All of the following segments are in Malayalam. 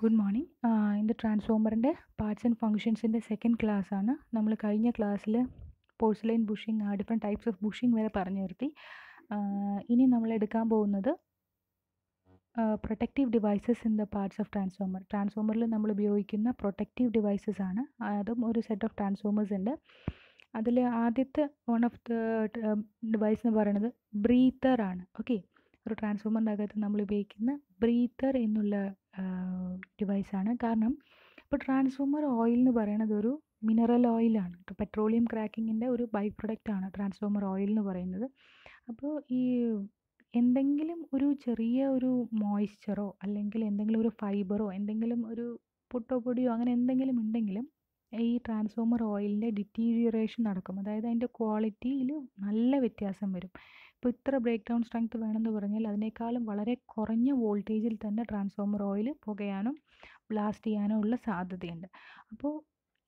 Good morning. ഇത് ട്രാൻസ്ഫോമറിന്റെ പാർട്സ് ആൻഡ് ഫങ്ഷൻസിന്റെ സെക്കൻഡ് ക്ലാസ് ആണ്. നമ്മൾ കഴിഞ്ഞ ക്ലാസ്സിൽ porcelain bushing different types of bushing വരെ പറഞ്ഞു നിർത്തി. ഇനി നമ്മൾ എടുക്കാൻ പോകുന്നത് protective devices in the parts of transformer. ട്രാൻസ്ഫോമറിൽ നമ്മൾ ഉപയോഗിക്കുന്ന പ്രൊട്ടക്റ്റീവ് ഡിവൈസസ് ആണ്. അതും ഒരു സെറ്റ് ഓഫ് ട്രാൻസ്ഫോമേഴ്സ് ഉണ്ട്. അതിൽ ആദ്യത്തെ വൺ ഓഫ് ദ ഡിവൈസ് എന്ന് പറയുന്നത് ബ്രീത്തർ ആണ്. ഓക്കെ? ഒരു ട്രാൻസ്ഫോമറിന്റെ അകത്ത് നമ്മൾ ഉപയോഗിക്കുന്ന ബ്രീത്തർ എന്നുള്ള ഡിവൈസാണ് കാരണം ഇപ്പോൾ ട്രാൻസ്ഫോമർ ഓയിൽ എന്ന് പറയുന്നത് ഒരു മിനറൽ ഓയിലാണ് പെട്രോളിയം ക്രാക്കിങ്ങിന്റെ ഒരു ബൈ ആണ് ട്രാൻസ്ഫോമർ ഓയിൽ എന്ന് പറയുന്നത്. അപ്പോൾ ഈ എന്തെങ്കിലും ഒരു ചെറിയ ഒരു മോയ്സ്ചറോ അല്ലെങ്കിൽ എന്തെങ്കിലും ഒരു ഫൈബറോ എന്തെങ്കിലും ഒരു പൊട്ടോ പൊടിയോ അങ്ങനെ എന്തെങ്കിലും ഉണ്ടെങ്കിലും ഈ ട്രാൻസ്ഫോമർ ഓയിലിന്റെ ഡിറ്റീരിയറേഷൻ നടക്കും. അതായത് അതിന്റെ ക്വാളിറ്റിയിൽ നല്ല വ്യത്യാസം വരും. ഇപ്പോൾ ഇത്ര ബ്രേക്ക് ഡൗൺ സ്ട്രെങ്ത് വേണമെന്ന് പറഞ്ഞാൽ അതിനേക്കാളും വളരെ കുറഞ്ഞ വോൾട്ടേജിൽ തന്നെ ട്രാൻസ്ഫോമർ ഓയിൽ പുകയാനും ബ്ലാസ്റ്റ് ചെയ്യാനും ഉള്ള സാധ്യതയുണ്ട്. അപ്പോൾ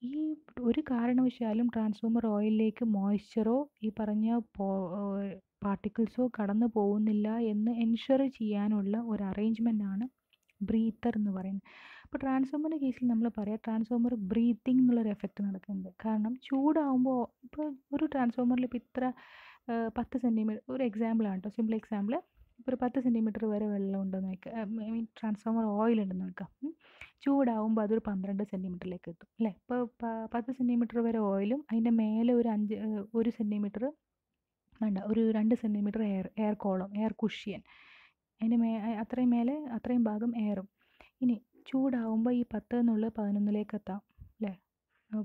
ഈ ഒരു കാരണവശാലും ട്രാൻസ്ഫോമർ ഓയിലിലേക്ക് മോയ്സ്ചറോ ഈ പറഞ്ഞ പാർട്ടിക്കിൾസോ കടന്നു പോകുന്നില്ല എന്ന് എൻഷുർ ചെയ്യാനുള്ള ഒരു അറേഞ്ച്മെന്റ് ആണ് ബ്രീത്തർ എന്ന് പറയുന്നത്. അപ്പോൾ ട്രാൻസ്ഫോമറിന്റെ കേസിൽ നമ്മൾ പറയാം ട്രാൻസ്ഫോമർ ബ്രീത്തിങ് എന്നുള്ളൊരു എഫക്റ്റ് നടക്കുന്നുണ്ട്. കാരണം ചൂടാവുമ്പോൾ ഇപ്പോൾ ഒരു ട്രാൻസ്ഫോമറിൽ ഇപ്പോൾ ഇത്ര പത്ത് സെന്റിമീറ്റർ ഒരു എക്സാമ്പിളാണ് കേട്ടോ. സിമ്പിൾ എക്സാമ്പിൾ ഇപ്പോൾ ഒരു പത്ത് സെന്റിമീറ്റർ വരെ വെള്ളം ഉണ്ടെന്ന് വെക്കുക ഐ മീൻ ട്രാൻസ്ഫോമർ ഓയിൽ ഉണ്ടെന്ന് വെക്കാം. ചൂടാവുമ്പോൾ അതൊരു പന്ത്രണ്ട് സെന്റിമീറ്ററിലേക്ക് എത്തും അല്ലേ? ഇപ്പോൾ പത്ത് സെന്റിമീറ്റർ വരെ ഓയിലും അതിന്റെ മേലെ ഒരു അഞ്ച് ഒരു സെന്റിമീറ്റർ വേണ്ട ഒരു രണ്ട് centimetre air air column air cushion അതിന്റെ മേ അത്രയും മേലെ അത്രയും ഭാഗം എയറും ഇനി ചൂടാവുമ്പോൾ ഈ പത്ത് എന്നുള്ളത് പതിനൊന്നിലേക്ക് എത്താം അല്ലേ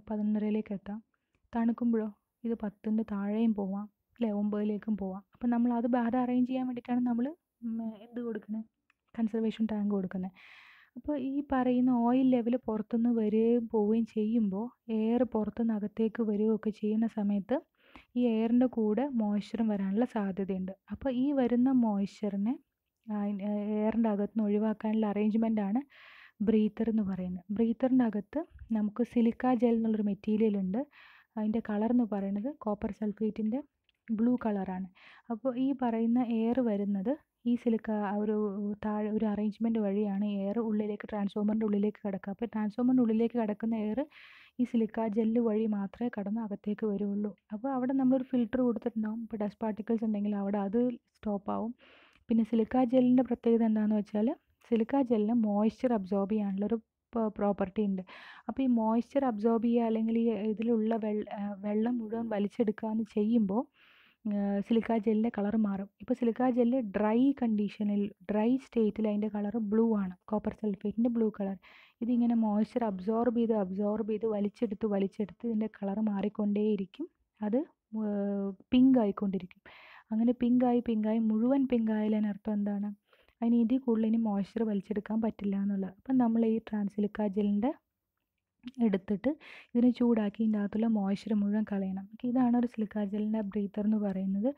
പതിനൊന്നരയിലേക്ക് എത്താം തണുക്കുമ്പോഴോ ഇത് പത്തിന്റെ താഴെയും പോവാം അല്ലേ ഒമ്പതിലേക്കും പോവാം. അപ്പം നമ്മൾ അത് അത് അറേഞ്ച് ചെയ്യാൻ വേണ്ടിയിട്ടാണ് നമ്മൾ എന്ത് കൊടുക്കുന്നത് കൺസർവേഷൻ ടാങ്ക് കൊടുക്കുന്നത് അപ്പോൾ ഈ പറയുന്ന ഓയിൽ ലെവൽ പുറത്തുനിന്ന് വരികയും പോവുകയും ചെയ്യുമ്പോൾ എയർ പുറത്തുനിന്ന് അകത്തേക്ക് വരികയൊക്കെ ചെയ്യുന്ന സമയത്ത് ഈ എയറിന്റെ കൂടെ മോയ്സ്ചറും വരാനുള്ള സാധ്യതയുണ്ട്. അപ്പോൾ ഈ വരുന്ന മോയ്സ്ചറിനെ എയറിന്റെ അകത്തുനിന്ന് ഒഴിവാക്കാനുള്ള അറേഞ്ച്മെന്റ് ആണ് ബ്രീത്തർ എന്ന് പറയുന്നത്. ബ്രീത്തറിന്റെ അകത്ത് നമുക്ക് സിലിക്ക ജെൽ എന്നുള്ളൊരു മെറ്റീരിയൽ ഉണ്ട്. അതിന്റെ കളർ എന്ന് പറയുന്നത് കോപ്പർ സൾഫേറ്റിന്റെ ബ്ലൂ കളറാണ് അപ്പോൾ ഈ പറയുന്ന എയർ വരുന്നത് ഈ സിലിക്ക ഒരു താഴെ ഒരു അറേഞ്ച്മെന്റ് വഴിയാണ് എയർ ഉള്ളിലേക്ക് ട്രാൻസ്ഫോമറിന്റെ ഉള്ളിലേക്ക് കിടക്കുക. അപ്പോൾ ട്രാൻസ്ഫോമറിന്റെ ഉള്ളിലേക്ക് കിടക്കുന്ന എയർ ഈ സിലിക്ക ജെല്ല് വഴി മാത്രമേ കടന്ന് അകത്തേക്ക് വരുള്ളൂ. അപ്പോൾ അവിടെ നമ്മളൊരു ഫിൽറ്റർ കൊടുത്തിട്ടുണ്ടാകും ഇപ്പോൾ ഡസ്റ്റ് പാർട്ടിക്കിൾസ് ഉണ്ടെങ്കിൽ അവിടെ അത് സ്റ്റോപ്പ് ആവും പിന്നെ സിലിക്ക ജെല്ലിന്റെ പ്രത്യേകത എന്താണെന്ന് വെച്ചാൽ സിലിക്ക ജെല്ലിന് മോയ്സ്ചർ അബ്സോർബ് ചെയ്യാനുള്ളൊരു പ്രോപ്പർട്ടി ഉണ്ട്. അപ്പോൾ ഈ മോയ്സ്ചർ അബ്സോർബ് ചെയ്യുക അല്ലെങ്കിൽ ഈ ഇതിലുള്ള വെള്ളം മുഴുവൻ വലിച്ചെടുക്കുക എന്ന് ചെയ്യുമ്പോൾ സിലിക്ക ജെല്ലിന്റെ കളർ മാറും. ഇപ്പോൾ സിലിക്ക ജെല്ല് ഡ്രൈ കണ്ടീഷനിൽ ഡ്രൈ സ്റ്റേറ്റിൽ അതിന്റെ കളർ ബ്ലൂ ആണ്. കോപ്പർ സൾഫേറ്റിന്റെ ബ്ലൂ കളർ ഇതിങ്ങനെ മോയ്സ്ചർ അബ്സോർബ് ചെയ്ത് അബ്സോർബ് ചെയ്ത് വലിച്ചെടുത്ത് വലിച്ചെടുത്ത് ഇതിന്റെ കളർ മാറിക്കൊണ്ടേയിരിക്കും. അത് പിങ്ക് ആയിക്കൊണ്ടിരിക്കും. അങ്ങനെ പിങ്കായി പിങ്കായി മുഴുവൻ പിങ്കായാലതിനർത്ഥം എന്താണ്? അതിന് ഇതിൽ കൂടുതൽ ഇനി മോയ്സ്ചർ വലിച്ചെടുക്കാൻ പറ്റില്ല എന്നുള്ളത്. അപ്പം നമ്മൾ ഈ ട്രാൻസിലിക്ക ജെല്ലിന്റെ എടുത്തിട്ട് ഇതിനെ ചൂടാക്കി ഇതിന്റെ അകത്തുള്ള മോയ്സ്ചർ മുഴുവൻ കളയണം. ഇതാണ് ഒരു സിലിക്ക ജെല്ലിന്റെ ബ്രീത്തർ എന്ന് പറയുന്നത്.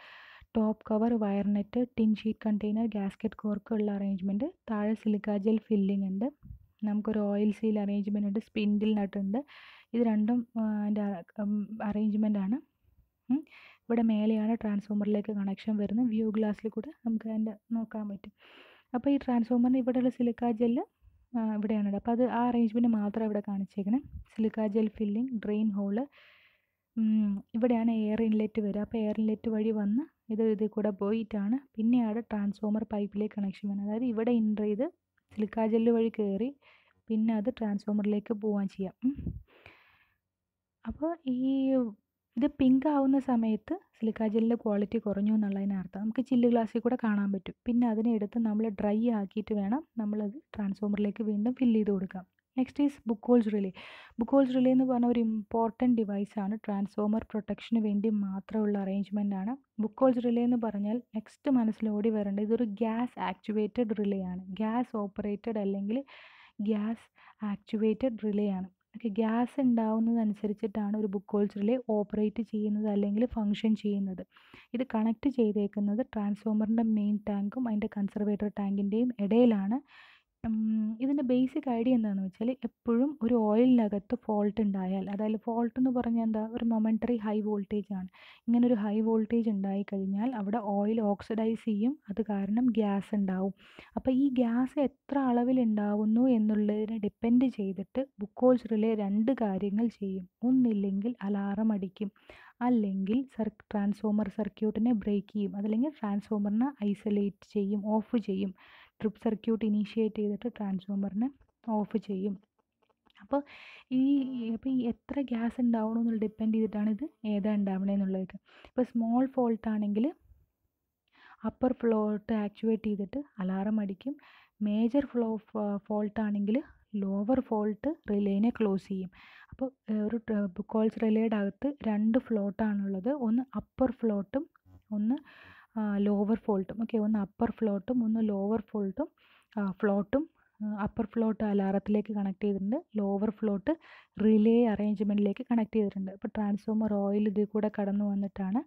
Top cover wire net tin sheet container gasket cork ഉള്ള അറേഞ്ച്മെന്റ് താഴെ സിലിക്ക ജെൽ ഫില്ലിംഗ് ഉണ്ട്. നമുക്കൊരു ഓയിൽ സീൽ അറേഞ്ച്മെന്റ് ഉണ്ട് സ്പിൻഡിൽ നട്ടുണ്ട് ഇത് രണ്ടും അതിന്റെ അറേഞ്ച്മെന്റ് ആണ്. ഇവിടെ മേലെയാണ് ട്രാൻസ്ഫോമറിലേക്ക് കണക്ഷൻ വരുന്നത്. വ്യൂ ഗ്ലാസ്സിൽ കൂടെ നമുക്ക് അതിന്റെ നോക്കാൻ പറ്റും. അപ്പോൾ ഈ ട്രാൻസ്ഫോമറിന് ഇവിടെയുള്ള സിലിക്ക ജെല്ല് ഇവിടെയാണ് അപ്പോൾ അത് ആ അറേഞ്ച്മെന്റ് മാത്രം ഇവിടെ കാണിച്ചേക്കണേ. Silica gel filling drain hole ഇവിടെയാണ് എയർ ഇൻലെറ്റ് വരിക. അപ്പോൾ എയർ ഇൻലെറ്റ് വഴി വന്ന് ഇത് ഇതിൽ കൂടെ പോയിട്ടാണ് പിന്നെയാണ് ട്രാൻസ്ഫോമർ പൈപ്പിലേക്ക് കണക്ഷൻ വരുന്നത്. അതായത് ഇവിടെ ഇന്റർ ചെയ്ത് സിലിക്ക ജെല്ല് വഴി കയറി പിന്നെ അത് ട്രാൻസ്ഫോമറിലേക്ക് പോവാൻ ചെയ്യാം. അപ്പോൾ ഈ ഇത് പിങ്ക് ആവുന്ന സമയത്ത് സിലിക്ക ജെല്ലിന്റെ ക്വാളിറ്റി കുറഞ്ഞു എന്നുള്ളതിനർത്ഥം നമുക്ക് ചില്ല് ഗ്ലാസ്സിൽ കൂടെ കാണാൻ പറ്റും. പിന്നെ അതിനെ എടുത്ത് നമ്മൾ ഡ്രൈ ആക്കിയിട്ട് വേണം നമ്മളത് ട്രാൻസ്ഫോമറിലേക്ക് വീണ്ടും ഫില്ല് ചെയ്ത് കൊടുക്കാം next is Buchholz relay Buchholz relay എന്ന് പറഞ്ഞ ഒരു ഇമ്പോർട്ടന്റ് ഡിവൈസാണ് ട്രാൻസ്ഫോമർ പ്രൊട്ടക്ഷന് വേണ്ടി മാത്രമുള്ള ആണ്. ബുക്ക് ഹോൾസ് റിലേ എന്ന് പറഞ്ഞാൽ നെക്സ്റ്റ് മനസ്സിൽ ഓടി വരേണ്ടത് ഇതൊരു ഗ്യാസ് ആക്ടിവേറ്റഡ് റിലേ ആണ്. ഗ്യാസ് ഓപ്പറേറ്റഡ് അല്ലെങ്കിൽ ഗ്യാസ് ആക്ടിവേറ്റഡ് റിലേ ആണ്. ഓക്കെ ഗ്യാസ് ഉണ്ടാവുന്നതനുസരിച്ചിട്ടാണ് ഒരു ബുക്ക് ഹോൾസറിലെ ഓപ്പറേറ്റ് ചെയ്യുന്നത് അല്ലെങ്കിൽ ഫങ്ഷൻ ചെയ്യുന്നത്. ഇത് കണക്ട് ചെയ്തേക്കുന്നത് ട്രാൻസ്ഫോമറിന്റെ മെയിൻ ടാങ്കും അതിന്റെ കൺസർവേറ്റർ ടാങ്കിന്റെയും ഇടയിലാണ്. ഇതിന്റെ ബേസിക് ഐഡിയ എന്താണെന്ന് വെച്ചാൽ എപ്പോഴും ഒരു ഓയിലിനകത്ത് ഫോൾട്ട് ഉണ്ടായാൽ അതായത് ഫോൾട്ട് എന്ന് പറഞ്ഞാൽ എന്താ? ഒരു മൊമെന്ററി ഹൈ വോൾട്ടേജ് ആണ്. ഇങ്ങനെ ഒരു ഹൈ വോൾട്ടേജ് ഉണ്ടായി കഴിഞ്ഞാൽ അവിടെ ഓയിൽ ഓക്സിഡൈസ് ചെയ്യും. അത് കാരണം ഗ്യാസ് ഉണ്ടാവും. അപ്പോൾ ഈ ഗ്യാസ് എത്ര അളവിൽ ഉണ്ടാവുന്നു എന്നുള്ളതിനെ ഡിപ്പെൻഡ് ചെയ്തിട്ട് ബുക്കോൾസ് റിലേ രണ്ട് കാര്യങ്ങൾ ചെയ്യും. ഒന്നില്ലെങ്കിൽ അലാറം അടിക്കും. അല്ലെങ്കിൽ സർ ട്രാൻസ്ഫോമർ സർക്യൂട്ടിനെ ബ്രേക്ക് ചെയ്യും. അതല്ലെങ്കിൽ ട്രാൻസ്ഫോമറിനെ ഐസൊലേറ്റ് ചെയ്യും ഓഫ് ചെയ്യും. ട്രിപ്പ് സർക്യൂട്ട് ഇനീഷ്യേറ്റ് ചെയ്തിട്ട് ട്രാൻസ്ഫോമറിനെ ഓഫ് ചെയ്യും. അപ്പോൾ ഈ അപ്പോൾ ഈ എത്ര ഗ്യാസ് ഉണ്ടാവണം എന്നുള്ള ഡിപ്പെൻഡ് ചെയ്തിട്ടാണ് ഇത് ഏതാ ഉണ്ടാവണേ എന്നുള്ളത് ഇപ്പോൾ സ്മോൾ ഫോൾട്ട് ആണെങ്കിൽ അപ്പർ ഫ്ലോട്ട് ആക്ടിവേറ്റ് ചെയ്തിട്ട് അലാറം അടിക്കും. മേജർ ഫ്ലോ ഫോൾട്ട് ആണെങ്കിൽ ലോവർ ഫോൾട്ട് റിലേനെ ക്ലോസ് ചെയ്യും. അപ്പോൾ ഒരു കോൾസ് റിലേയുടെ അകത്ത് രണ്ട് ഫ്ലോട്ടാണുള്ളത് ഒന്ന് അപ്പർ ഫ്ലോട്ടും ഒന്ന് ലോവർ ഫോൾട്ടും ഓക്കെ ഒന്ന് അപ്പർ ഫ്ലോട്ടും ഒന്ന് ലോവർ ഫോൾട്ടും ഫ്ലോട്ടും അപ്പർ ഫ്ലോട്ട് അലാറത്തിലേക്ക് കണക്ട് ചെയ്തിട്ടുണ്ട്. ലോവർ ഫ്ലോട്ട് റിലേ അറേഞ്ച്മെന്റിലേക്ക് കണക്ട് ചെയ്തിട്ടുണ്ട്. അപ്പോൾ ട്രാൻസ്ഫോമർ ഓയിൽ ഇതിൽ കൂടെ കടന്നു വന്നിട്ടാണ്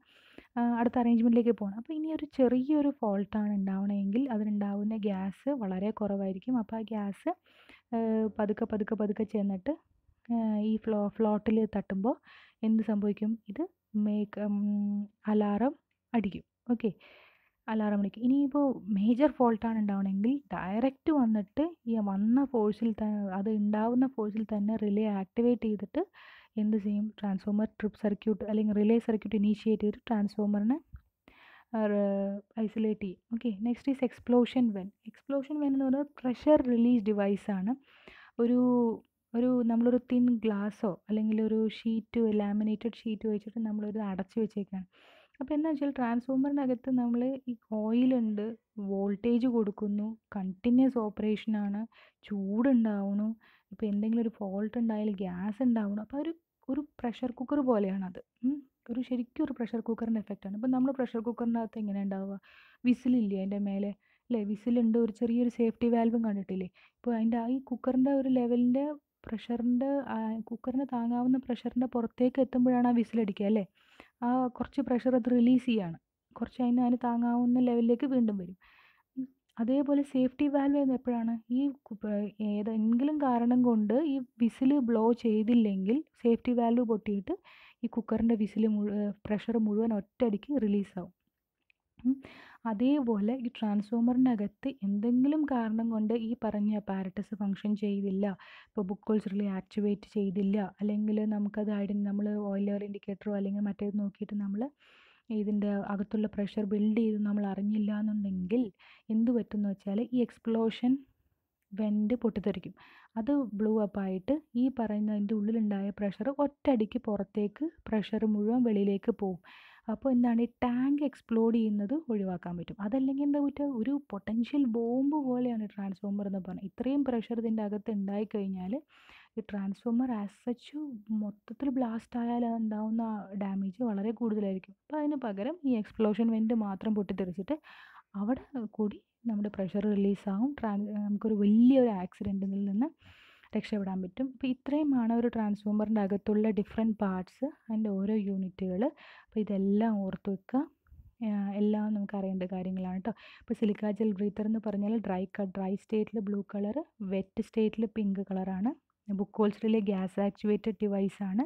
അടുത്ത അറേഞ്ച്മെന്റിലേക്ക് പോകണം അപ്പോൾ ഇനി ഒരു ചെറിയൊരു ഫോൾട്ടാണ് ഉണ്ടാവണമെങ്കിൽ അതിനുണ്ടാവുന്ന ഗ്യാസ് വളരെ കുറവായിരിക്കും. അപ്പോൾ ആ ഗ്യാസ് പതുക്കെ പതുക്കെ പതുക്കെ ചെന്നിട്ട് ഈ ഫ്ലോ ഫ്ലോട്ടിൽ തട്ടുമ്പോൾ എന്ത് സംഭവിക്കും? ഇത് മേക്ക് അലാറം അടിക്കും. ഓക്കെ. അലാറം വിളിക്കും ഇനിയിപ്പോൾ മേജർ ഫോൾട്ടാണ് ഉണ്ടാവണമെങ്കിൽ ഡയറക്റ്റ് വന്നിട്ട് ഈ വന്ന ഫോഴ്സിൽ അത് ഉണ്ടാവുന്ന ഫോഴ്സിൽ തന്നെ റിലേ ആക്ടിവേറ്റ് ചെയ്തിട്ട് എന്ത് ചെയ്യും? ട്രാൻസ്ഫോമർ ട്രിപ്പ് സർക്യൂട്ട് അല്ലെങ്കിൽ റിലേ സർക്യൂട്ട് ഇനീഷ്യേറ്റ് ചെയ്തിട്ട് ട്രാൻസ്ഫോമറിനെ ഐസൊലേറ്റ് ചെയ്യും. Okay. Next is explosion vent. Explosion vent എന്ന് പറയുന്നത് പ്രഷർ റിലീസ് ഡിവൈസാണ്. ഒരു ഒരു നമ്മളൊരു തിൻ ഗ്ലാസ്സോ അല്ലെങ്കിൽ ഒരു ഷീറ്റ് ലാമിനേറ്റഡ് ഷീറ്റ് വെച്ചിട്ട് നമ്മളൊരു അടച്ചു വെച്ചേക്കാണ്. അപ്പോൾ എന്താ വെച്ചാൽ ട്രാൻസ്ഫോമറിനകത്ത് നമ്മൾ ഈ ഓയിലുണ്ട് വോൾട്ടേജ് കൊടുക്കുന്നു കണ്ടിന്യൂസ് ഓപ്പറേഷനാണ് ചൂടുണ്ടാവണു ഇപ്പോൾ എന്തെങ്കിലും ഒരു ഫോൾട്ട് ഉണ്ടായാൽ ഗ്യാസ് ഉണ്ടാവണം അപ്പോൾ ഒരു ഒരു പ്രഷർ കുക്കർ പോലെയാണത്. ഒരു ശരിക്കും ഒരു പ്രഷർ കുക്കറിന്റെ എഫക്റ്റാണ്. ഇപ്പോൾ നമ്മൾ പ്രഷർ കുക്കറിന്റെ അകത്ത് എങ്ങനെ ഉണ്ടാവുക? വിസിലില്ലേ അതിന്റെ മേലെ? അല്ലേ? വിസിലുണ്ട് ഒരു ചെറിയൊരു സേഫ്റ്റി വാൽവും കണ്ടിട്ടില്ലേ? ഇപ്പോൾ അതിന്റെ ആ ഈ കുക്കറിന്റെ ഒരു ലെവലിന്റെ പ്രഷറിന്റെ കുക്കറിന് താങ്ങാവുന്ന പ്രഷറിന്റെ പുറത്തേക്ക് എത്തുമ്പോഴാണ് ആ വിസിലടിക്കുക അല്ലേ? ആ കുറച്ച് പ്രഷർ അത് റിലീസ് ചെയ്യാണ്. കുറച്ച് അതിന് അതിന് താങ്ങാവുന്ന ലെവലിലേക്ക് വീണ്ടും വരും. അതേപോലെ സേഫ്റ്റി വാൽവ് എന്ന് എപ്പോഴാണ്? ഈ ഏതെങ്കിലും കാരണം കൊണ്ട് ഈ വിസിൽ ബ്ലോ ചെയ്തില്ലെങ്കിൽ സേഫ്റ്റി വാൽവ് പൊട്ടിയിട്ട് ഈ കുക്കറിന്റെ വിസിൽ മുഴുവൻ പ്രഷർ മുഴുവൻ ഒറ്റയടിക്ക് റിലീസാവും അതേപോലെ ഈ ട്രാൻസ്ഫോമറിനകത്ത് എന്തെങ്കിലും കാരണം കൊണ്ട് ഈ പറഞ്ഞ അപ്പാരറ്റസ് ഫങ്ഷൻ ചെയ്തില്ല ഇപ്പോൾ ബുക്കോൾസ് റിലേ ആക്ടിവേറ്റ് ചെയ്തില്ല അല്ലെങ്കിൽ നമുക്കത് ഐഡൻ നമ്മൾ ഓയിൽ ലെവൽ ഇൻഡിക്കേറ്ററോ അല്ലെങ്കിൽ മറ്റേത് നോക്കിയിട്ട് നമ്മൾ ഇതിന്റെ അകത്തുള്ള പ്രഷർ ബിൽഡ് ചെയ്ത് നമ്മൾ അറിഞ്ഞില്ല എന്നുണ്ടെങ്കിൽ എന്ത് പറ്റുമെന്ന് വെച്ചാൽ ഈ എക്സ്പ്ലോഷൻ വെന്റ് പൊട്ടിത്തെറിക്കും. അത് ബ്ലൂ അപ്പ് ആയിട്ട് ഈ പറയുന്നതിന്റെ ഉള്ളിലുണ്ടായ പ്രഷർ ഒറ്റയടിക്ക് പുറത്തേക്ക് പ്രഷർ മുഴുവൻ വെളിയിലേക്ക് പോകും. അപ്പോൾ എന്താണ്? ടാങ്ക് എക്സ്പ്ലോഡ് ചെയ്യുന്നത് ഒഴിവാക്കാൻ പറ്റും. അതല്ലെങ്കിൽ എന്താ പറ്റുക? ഒരു പൊട്ടൻഷ്യൽ ബോംബ് പോലെയാണ് ട്രാൻസ്ഫോമർ എന്ന് പറഞ്ഞാൽ ഇത്രയും പ്രഷർ ഇതിന്റെ അകത്ത് ഉണ്ടായിക്കഴിഞ്ഞാൽ ഈ ട്രാൻസ്ഫോമർ ആസ് സച്ച് മൊത്തത്തിൽ ബ്ലാസ്റ്റ് ആയാൽ ഉണ്ടാവുന്ന ഡാമേജ് വളരെ കൂടുതലായിരിക്കും. അപ്പോൾ അതിന് പകരം ഈ എക്സ്പ്ലോഷൻ വെന്റ് മാത്രം പൊട്ടിത്തെറിച്ചിട്ട് അവിടെ കൂടി നമ്മുടെ പ്രഷർ റിലീസാകും ട്രാൻ നമുക്കൊരു വലിയൊരു ആക്സിഡന്റിൽ നിന്ന് രക്ഷപ്പെടാൻ പറ്റും. അപ്പോൾ ഇത്രയുമാണ് ഒരു ട്രാൻസ്ഫോമറിന്റെ അകത്തുള്ള ഡിഫറെന്റ് പാർട്സ് അതിന്റെ ഓരോ യൂണിറ്റുകൾ അപ്പോൾ ഇതെല്ലാം ഓർത്ത് വെക്കുക എല്ലാം നമുക്ക് അറിയേണ്ട കാര്യങ്ങളാണ് കേട്ടോ ഇപ്പോൾ സിലിക്ക ജെൽ ബ്രീത്തർ എന്ന് പറഞ്ഞാൽ ഡ്രൈ ഡ്രൈ സ്റ്റേറ്റിൽ ബ്ലൂ കളർ വെറ്റ് സ്റ്റേറ്റിൽ പിങ്ക് കളറാണ് ബുക്ക് ഹോൾസ്റ്ററിലെ ഗ്യാസ് ആക്ച്വേറ്റഡ് ഡിവൈസാണ്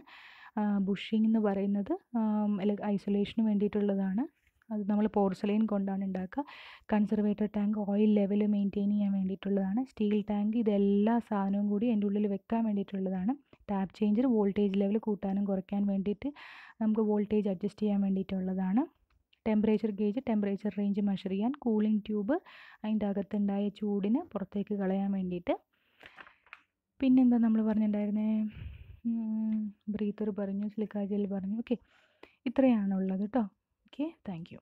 ബുഷിംഗ് എന്ന് പറയുന്നത് ഐസൊലേഷന് വേണ്ടിയിട്ടുള്ളതാണ്. അത് നമ്മൾ പോർസലൈൻ കൊണ്ടാണ് ഉണ്ടാക്കുക conservator tank oil level maintain ചെയ്യാൻ വേണ്ടിയിട്ടുള്ളതാണ്. സ്റ്റീൽ ടാങ്ക് ഇതെല്ലാ സാധനവും കൂടി എന്റെ ഉള്ളിൽ വെക്കാൻ വേണ്ടിയിട്ടുള്ളതാണ്. ടാപ്പ് ചേഞ്ചർ വോൾട്ടേജ് ലെവൽ കൂട്ടാനും കുറയ്ക്കാൻ വേണ്ടിയിട്ട് നമുക്ക് വോൾട്ടേജ് അഡ്ജസ്റ്റ് ചെയ്യാൻ വേണ്ടിയിട്ടുള്ളതാണ്. Temperature gauge temperature range measure ചെയ്യാൻ കൂളിംഗ് ട്യൂബ് അതിന്റെ അകത്തുണ്ടായ ചൂടിന് പുറത്തേക്ക് കളയാൻ വേണ്ടിയിട്ട്. പിന്നെന്താ നമ്മൾ പറഞ്ഞിട്ടുണ്ടായിരുന്നേ ബ്രീത്തർ പറഞ്ഞു സിലിക്കാ ജെൽ പറഞ്ഞു. ഓക്കെ. ഇത്രയാണുള്ളത് കേട്ടോ okay thank you